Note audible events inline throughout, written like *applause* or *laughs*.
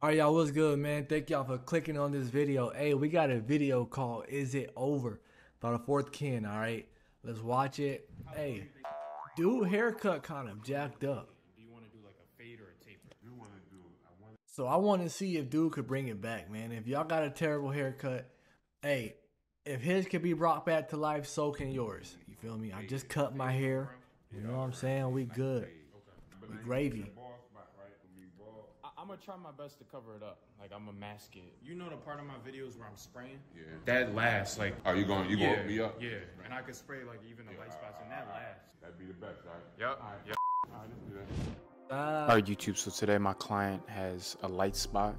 All right, y'all, what's good, man? Thank y'all for clicking on this video. Hey, we got a video called Is It Over? By the fourth Ken, all right? Let's watch it. Hey, dude, haircut kind of jacked up. Do you want to do like a fade or a taper? So I want to see if dude could bring it back, man. If y'all got a terrible haircut, hey, if his could be brought back to life, so can yours. You feel me? I just cut my hair. You know what I'm saying? We good. We gravy. I- I'm gonna try my best to cover it up. Like I'm gonna mask it. You know the part of my videos where I'm spraying? Yeah. That lasts like. Are you going? You yeah, going to me up? Yeah, and I can spray like even the light spots, and that lasts. That'd be the best, right? Yep. All right. Yep. All right, let's do that. Uh, Alright, YouTube. So today my client has a light spot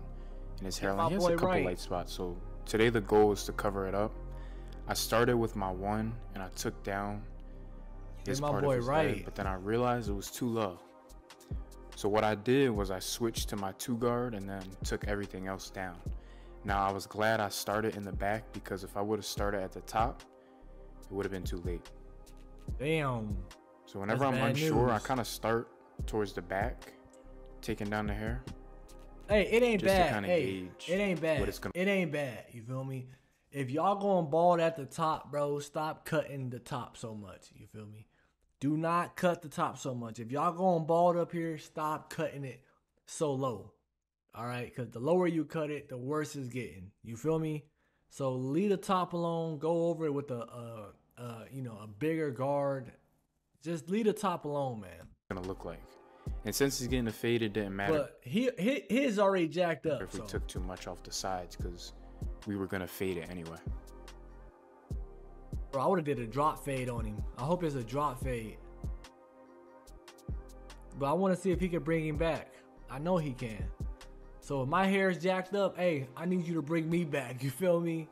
in his hairline. my He has a couple right. light spots. So today the goal is to cover it up. I started with my one, and I took down his my part boy of his right. head, but then I realized it was too low. So what I did was I switched to my two guard and then took everything else down. Now I was glad I started in the back because if I would have started at the top, it would have been too late. damn. So whenever That's I'm unsure, I kind of start towards the back, taking down the hair. Hey, it ain't bad. Hey, it ain't bad. It ain't bad. You feel me? If y'all going bald at the top, bro, stop cutting the top so much. You feel me? Do not cut the top so much. If y'all going bald up here, stop cutting it so low. All right, because the lower you cut it, the worse it's getting. You feel me? So leave the top alone. Go over it with a, uh, uh, you know, a bigger guard. Just leave the top alone, man. gonna look like. And since he's getting a fade, it didn't matter But he, he his already jacked up. if we so. took too much off the sides because we were gonna fade it anyway. Bro, I would have did a drop fade on him. I hope it's a drop fade. But I want to see if he can bring him back. I know he can. So if my hair is jacked up, hey, I need you to bring me back. *laughs* You feel me?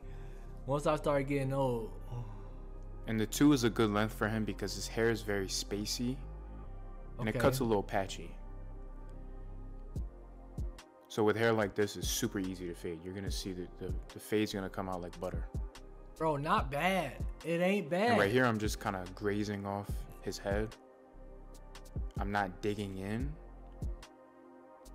Once I start getting old. And the two is a good length for him because his hair is very spacey and it cuts a little patchy. So with hair like this, it's super easy to fade. You're gonna see that the, the fade's gonna come out like butter. Bro, not bad. It ain't bad. And right here, I'm just kind of grazing off his head. I'm not digging in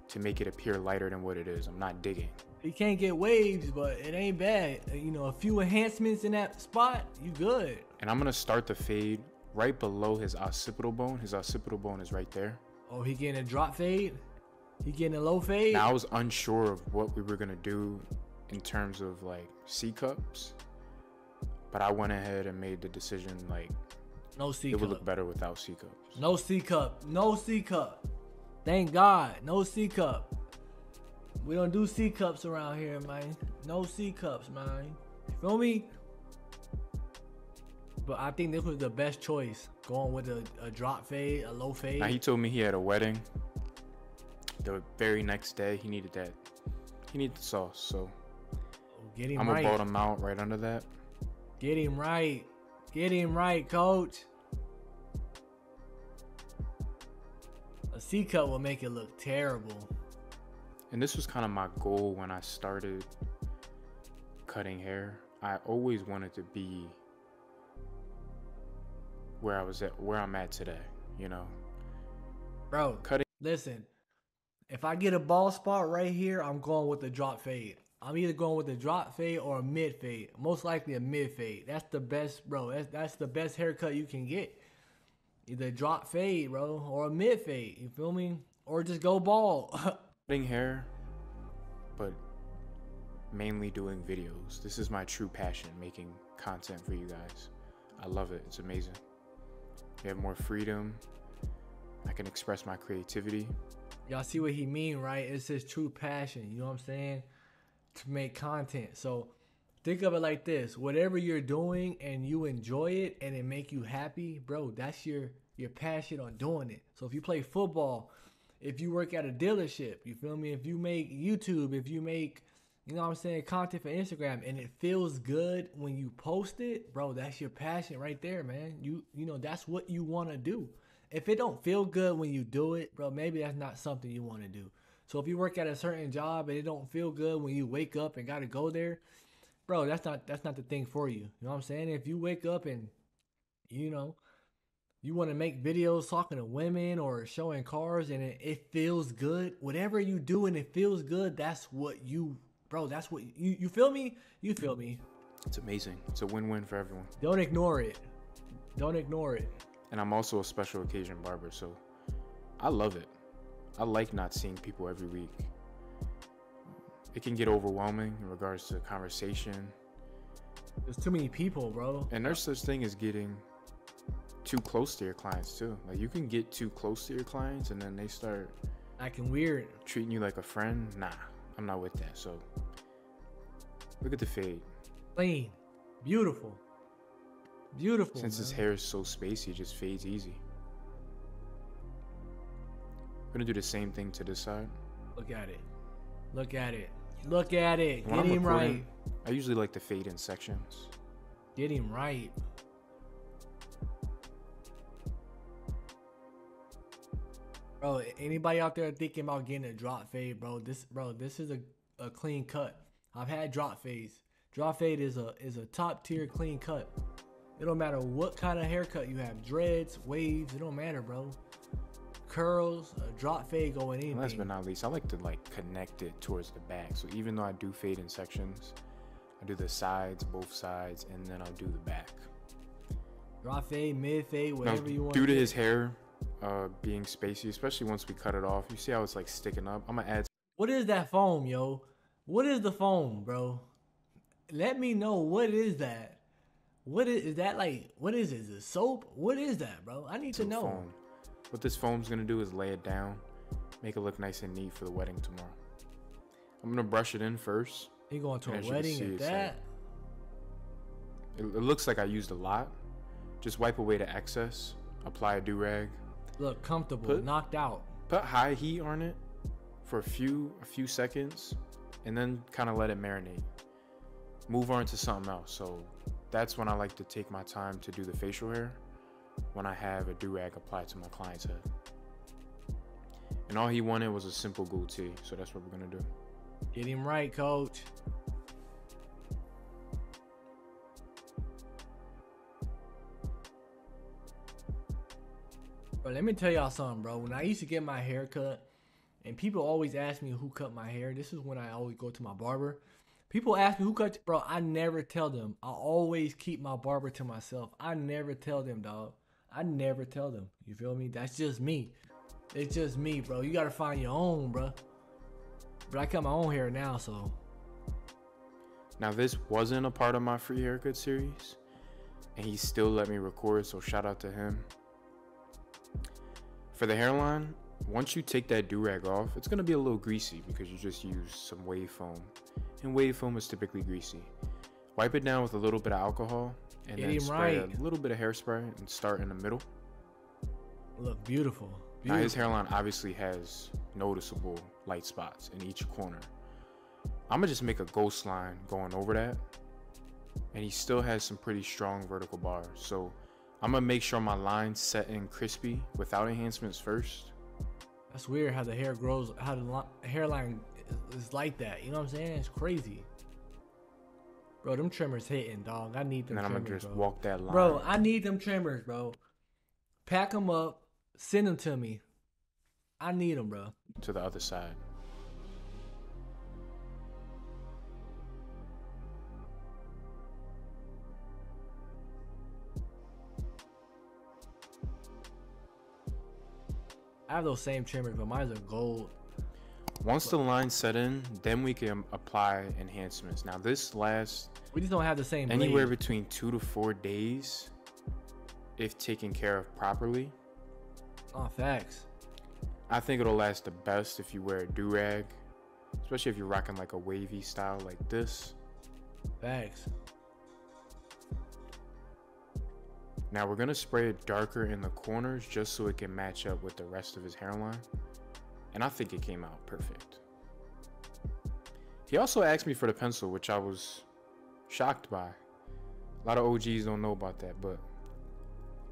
to make it appear lighter than what it is. I'm not digging. He can't get waves, but it ain't bad. Uh, You know, a few enhancements in that spot, you good. And I'm gonna start the fade right below his occipital bone. His occipital bone is right there. Oh, he getting a drop fade? He getting a low fade? Now I was unsure of what we were gonna do in terms of like C cups, but I went ahead and made the decision like no C cup. it would look better without C cups. No C cup. No C cup. Thank God. No C cup. We don't do C cups around here, man. No C cups, man. You feel me? But I think this was the best choice. Going with a, a drop fade, a low fade. Now he told me he had a wedding. The very next day, he needed that. He needed the sauce, so Get him I'm gonna right. bald him out right under that. Get him right. Get him right, coach. A C cut will make it look terrible. And this was kind of my goal when I started cutting hair. I always wanted to be where I was at, where I'm at today. You know, Bro, cutting. Listen, if I get a ball spot right here, I'm going with the drop fade. I'm either going with a drop fade or a mid fade. Most likely a mid fade. That's the best, bro. That's that's the best haircut you can get. Either drop fade, bro, or a mid fade. You feel me? Or just go bald. *laughs* cutting hair, but mainly doing videos. This is my true passion, making content for you guys. I love it. It's amazing. You have more freedom. I can express my creativity. Y'all see what he mean, right? It's his true passion. You know what I'm saying? To make content. So think of it like this: whatever you're doing and you enjoy it and it make you happy, bro. That's your your passion on doing it. So if you play football, if you work at a dealership, you feel me? If you make YouTube, if you make you know what I'm saying, content for Instagram and it feels good when you post it, bro, that's your passion right there, man. You you know, that's what you want to do. If it don't feel good when you do it, bro, maybe that's not something you want to do. So if you work at a certain job and it don't feel good when you wake up and got to go there, bro, that's not that's not the thing for you. You know what I'm saying? If you wake up and you know, you want to make videos talking to women or showing cars and it, it feels good, whatever you do and it feels good, that's what you, bro, that's what you, you feel me? You feel me? It's amazing. It's a win-win for everyone. Don't ignore it. Don't ignore it. And I'm also a special occasion barber, so I love it. I like not seeing people every week. It can get overwhelming in regards to conversation. There's too many people, bro. And there's such thing as getting too close to your clients too. Like you can get too close to your clients and then they start Acting weird. treating you like a friend. Nah, I'm not with that. So look at the fade. Clean. Beautiful. Beautiful. Since his hair is so spacey, it just fades easy. I'm gonna do the same thing to this side. Look at it. Look at it. Look at it. When Get I'm him right. I usually like to fade in sections. Get him right. Bro, anybody out there thinking about getting a drop fade, bro? This, bro, this is a, a clean cut. I've had drop fades. Drop fade is a is a top tier clean cut. It don't matter what kind of haircut you have, dreads, waves. It don't matter, bro. Curls, a drop fade, going in. Last but not least, I like to like connect it towards the back. So even though I do fade in sections, I do the sides, both sides, and then I'll do the back. Drop fade, mid fade, Now, whatever you want. due to his hair uh, being spacey, especially once we cut it off, you see how it's like sticking up. I'm gonna add What is that foam, yo? What is the foam, bro? Let me know what is that. What is, is that like? What is it? Is it soap? What is that, bro? I need to know. foam. What this foam's gonna do is lay it down, make it look nice and neat for the wedding tomorrow. I'm gonna brush it in first. You going to a as you can wedding see, at like- that? It, it looks like I used a lot. Just wipe away the excess. Apply a do rag. Look comfortable, Put- knocked out. Put high heat on it for a few a few seconds, and then kind of let it marinate. Move on to something else. So that's when I like to take my time to do the facial hair. When I have a do rag applied to my client's head. And all he wanted was a simple goatee, so that's what we're gonna do. Get him right, coach. Bro, let me tell y'all something, bro. When I used to get my hair cut, and people always ask me who cut my hair, this is when I always go to my barber. People ask me who cut, bro. I never tell them. I always keep my barber to myself. I never tell them, dog. I never tell them. You feel me? That's just me. It's just me, bro. You gotta find your own, bro. But I cut my own hair now, so Now this wasn't a part of my free haircut series, and he still let me record, so shout out to him. For the hairline, once you take that do-rag off, it's gonna be a little greasy because you just used some wave foam. And wave foam is typically greasy. Wipe it down with a little bit of alcohol and Get then spray right. a little bit of hairspray and start in the middle. look beautiful. Now his hairline obviously has noticeable light spots in each corner. I'm gonna just make a ghost line going over that. And he still has some pretty strong vertical bars. So I'm gonna make sure my line's set in crispy without enhancements first. That's weird how the hair grows, how the li- hairline is like that. You know what I'm saying? It's crazy. Bro, them trimmers hitting, dog. I need them And then I'm gonna just bro. walk that line. Bro, I need them trimmers, bro. Pack them up, send them to me. I need them, bro. to the other side. I have those same trimmers, but mine's are gold. Once the line's set in, then we can apply enhancements. Now this lasts We just don't have the same anywhere blade. between two to four days if taken care of properly. Oh, facts. I think it'll last the best if you wear a do rag, especially if you're rocking like a wavy style like this. Facts. Now we're gonna spray it darker in the corners just so it can match up with the rest of his hairline. And I think it came out perfect. He also asked me for the pencil, which I was shocked by. A lot of OGs don't know about that, but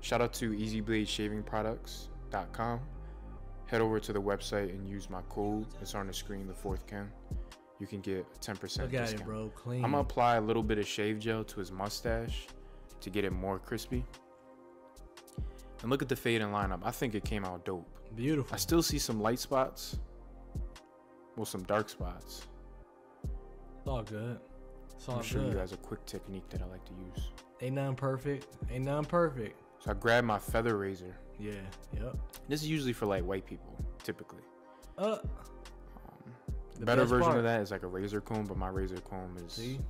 shout out to easybladeshavingproducts.com. Head over to the website and use my code. It's on the screen, the fourth Ken. You can get a 10% Look discount. it, bro. Clean. I'm gonna apply a little bit of shave gel to his mustache to get it more crispy. And look at the fade and lineup. I think it came out dope. Beautiful. I still see some light spots. Well, some dark spots. It's all good. It's all I'll show you guys a quick technique that I like to use. Ain't nothing perfect. Ain't nothing perfect. So I grab my feather razor. Yeah. Yep. This is usually for like white people, typically. Uh. Um, The better version part- of that is like a razor comb, but my razor comb is See,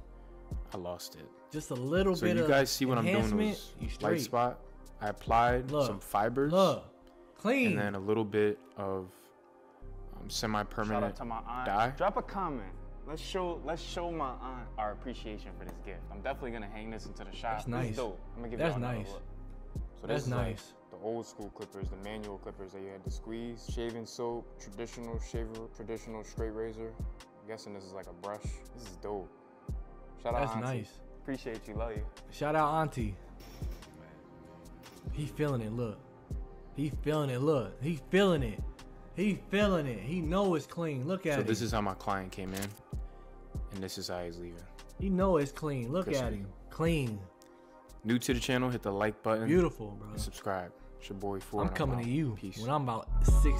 I lost it. just a little So bit you of guys see what I'm doing those you light spot. I applied Look, some fibers Look, clean. and then a little bit of um, Shout out semi-permanent to my aunt. dye. Drop a comment. Let's show let's show my aunt our appreciation for this gift. I'm definitely gonna hang this into the shop. That's nice. is dope. I'm gonna give That's y'all nice. look. So That's this is like nice. the old school clippers, the manual clippers that you had to squeeze, shaving soap, traditional shaver, traditional straight razor. I'm guessing this is like a brush. This is dope. Shout out That's auntie. nice. Appreciate you, love you. Shout out Auntie. He feeling it. Look. He feeling it. Look. He feeling it. He feeling it. He know it's clean. Look at So him. this is how my client came in, and this is how he's leaving. he know it's clean. Look at him. Clean. New to the channel, hit the like button. Beautiful, bro. subscribe. It's your boy Four. I'm coming to you Peace. when I'm about 60.